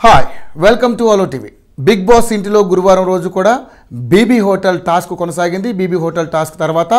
Hi welcome to అలో TV Bigg Boss ఇంటిలో గురువారం రోజు కూడా బీబీ హోటల్ టాస్క్ కొనసాగింది. బీబీ హోటల్ టాస్క్ తర్వాత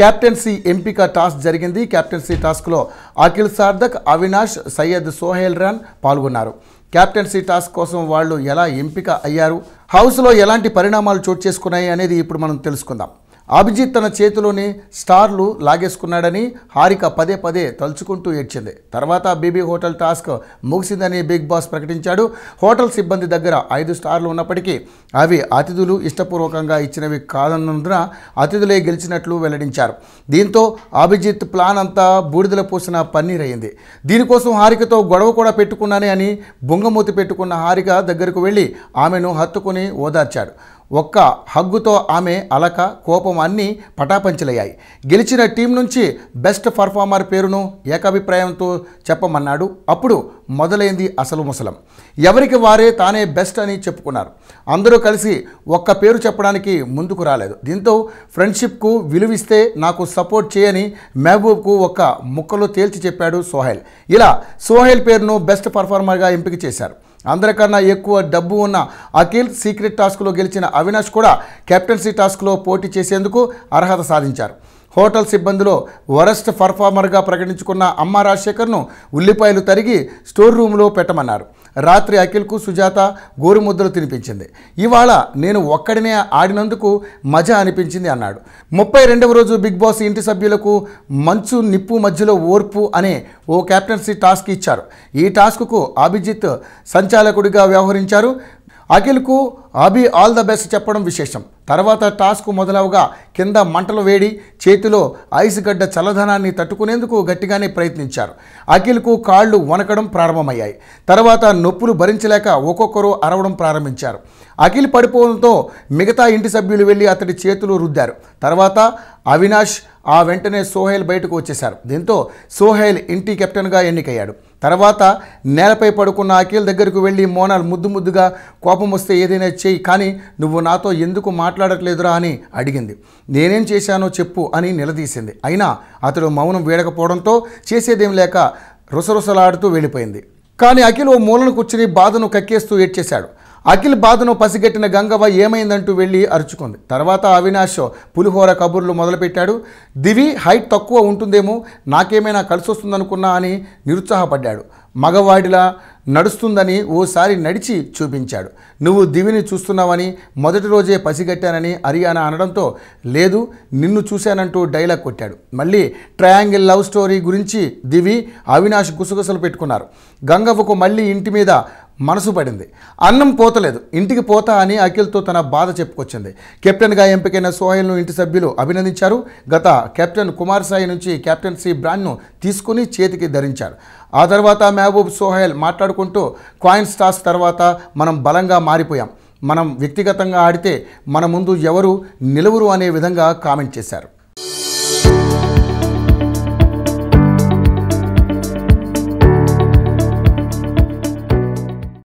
క్యాప్టెన్సీ ఎంపిక టాస్క్ జరిగింది. క్యాప్టెన్సీ టాస్క్లో అఖిల్ సార్థక్ అవినాష్ సయ్యద్ సోహెల్ రాన్ పాల్గొన్నారు. క్యాప్టెన్సీ టాస్క్ కోసం వాళ్ళు ఎలా ఎంపిక అయ్యారు? హౌస్లో ఎలాంటి పరిణామాలు చోటు చేసుకున్నాయి అనేది ఇప్పుడు మనం తెలుసుకుందాం. అభిజిత్ తన చేతిలోని స్టార్లు లాగేసుకున్నాడని హారిక పదే పదే తలుచుకుంటూ ఏడ్చింది. తర్వాత బీబీ హోటల్ టాస్క్ ముగిసిందని బిగ్ బాస్ ప్రకటించాడు. హోటల్ సిబ్బంది దగ్గర ఐదు స్టార్లు ఉన్నప్పటికీ అవి అతిథులు ఇష్టపూర్వకంగా ఇచ్చినవి కాదన్నందున అతిథులే గెలిచినట్లు వెల్లడించారు. దీంతో అభిజిత్ ప్లాన్ అంతా బూడిదల పోసిన పన్నీర్ అయింది దీనికోసం హారికతో గొడవ కూడా పెట్టుకున్నానే అని బొంగమూతి పెట్టుకున్న హారిక దగ్గరకు వెళ్ళి ఆమెను హత్తుకుని ఓదార్చాడు. ఒక్క హగ్గుతో ఆమె అలక కోపం అన్నీ పటాపంచలయ్యాయి. గెలిచిన టీం నుంచి బెస్ట్ పర్ఫార్మర్ పేరును ఏకాభిప్రాయంతో చెప్పమన్నాడు. అప్పుడు మొదలైంది అసలు ముసలం. ఎవరికి వారే తానే బెస్ట్ అని చెప్పుకున్నారు. అందరూ కలిసి ఒక్క పేరు చెప్పడానికి ముందుకు రాలేదు. దీంతో ఫ్రెండ్షిప్కు విలువిస్తే నాకు సపోర్ట్ చేయని మహబూబ్కు ఒక్క ముక్కలో తేల్చి చెప్పాడు సోహెల్. ఇలా సోహెల్ పేరును బెస్ట్ పర్ఫార్మర్గా ఎంపిక చేశారు. అందరికన్నా ఎక్కువ డబ్బు ఉన్న అఖిల్ సీక్రెట్ టాస్క్లో గెలిచిన అవినాష్ కూడా కెప్టెన్సీ టాస్క్లో పోటీ చేసేందుకు అర్హత సాధించారు. హోటల్ సిబ్బందిలో వరస్ట్ పర్ఫార్మర్గా ప్రకటించుకున్న అమ్మ రాజశేఖర్ను ఉల్లిపాయలు తరిగి స్టోర్ రూమ్లో పెట్టమన్నారు. రాత్రి అఖిల్కు సుజాత గోరుముద్దలు తినిపించింది. ఇవాళ నేను ఒక్కడినే ఆడినందుకు మజా అనిపించింది అన్నాడు. ముప్పై రెండవ రోజు బిగ్ బాస్ ఇంటి సభ్యులకు మంచు నిప్పు మధ్యలో ఓర్పు అనే ఓ క్యాప్టెన్సీ టాస్క్ ఇచ్చారు. ఈ టాస్క్కు అభిజిత్ సంచాలకుడిగా వ్యవహరించారు. అఖిల్కు అభి ఆల్ ద బెస్ట్ చెప్పడం విశేషం. తర్వాత టాస్క్ మొదలవగా కింద మంటలు వేడి చేతిలో ఐస్ గడ్డ చల్లదనాన్ని తట్టుకునేందుకు గట్టిగానే ప్రయత్నించారు. అఖిల్కు కాళ్ళు వనకడం ప్రారంభమయ్యాయి. తర్వాత నొప్పులు భరించలేక ఒక్కొక్కరు అరవడం ప్రారంభించారు. అఖిల్ పడిపోవడంతో మిగతా ఇంటి సభ్యులు వెళ్ళి అతడి చేతులు రుద్దారు. తర్వాత అవినాష్ ఆ వెంటనే సోహెల్ బయటకు వచ్చేశారు. దీంతో సోహెల్ ఇంటి కెప్టెన్గా ఎన్నికయ్యాడు. తర్వాత నేలపై పడుకున్న అఖిల్ దగ్గరకు వెళ్ళి మోనాల్ ముద్దు ముద్దుగా కోపం వస్తే ఏదైనా చెయ్యి కానీ నువ్వు నాతో ఎందుకు మాట్లాడట్లేదురా అని అడిగింది. నేనేం చేశానో చెప్పు అని నిలదీసింది. అయినా అతడు మౌనం వీడకపోవడంతో చేసేదేం లేక రుసరుసలాడుతూ వెళ్ళిపోయింది. కానీ అఖిల్ ఓ మూలను కూర్చుని బాధను కక్కేస్తూ ఏడ్చేశాడు. అఖిల్ బాధను పసిగట్టిన గంగవ్వ ఏమైందంటూ వెళ్ళి అరుచుకుంది. తర్వాత అవినాష్ పులిహోర కబుర్లు మొదలుపెట్టాడు. దివి హైట్ తక్కువ ఉంటుందేమో నాకేమైనా కలిసి వస్తుందనుకున్నా అని నిరుత్సాహపడ్డాడు. మగవాడిలా నడుస్తుందని ఓసారి నడిచి చూపించాడు. నువ్వు దివిని చూస్తున్నావని మొదటి రోజే పసిగట్టానని అరియానా అనడంతో లేదు నిన్ను చూశానంటూ డైలాగ్ కొట్టాడు. మళ్ళీ ట్రయాంగిల్ లవ్ స్టోరీ గురించి దివి అవినాష్ గుసగుసలు పెట్టుకున్నారు. గంగవ్వకు మళ్ళీ ఇంటి మీద మనసు పడింది. అన్నం పోతలేదు. ఇంటికి పోతా అని అఖిల్తో తన బాధ చెప్పుకొచ్చింది. కెప్టెన్గా ఎంపికైన సోహెల్ను ఇంటి సభ్యులు అభినందించారు. గత కెప్టెన్ కుమార్ సాయి నుంచి కెప్టెన్సీ బ్రాండ్ను తీసుకుని చేతికి ధరించారు. ఆ తర్వాత మహబూబ్ సోహెల్ మాట్లాడుకుంటూ కాయిన్ టాస్ తర్వాత మనం బలంగా మారిపోయాం. మనం వ్యక్తిగతంగా ఆడితే మన ముందు ఎవరు నిలువురు అనే విధంగా కామెంట్ చేశారు.